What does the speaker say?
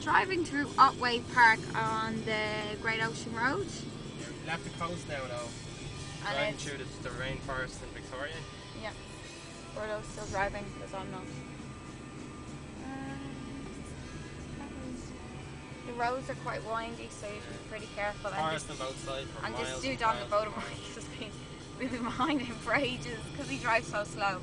driving through Otway Park on the Great Ocean Road. You left the coast now though. And Driving through the, the rainforest in Victoria. yeah, Gordo's still driving because I'm um, the roads are quite windy, so you should be pretty careful. And Forest this, on and miles this on the boat and motorbike has been, we've been behind him for ages because he drives so slow.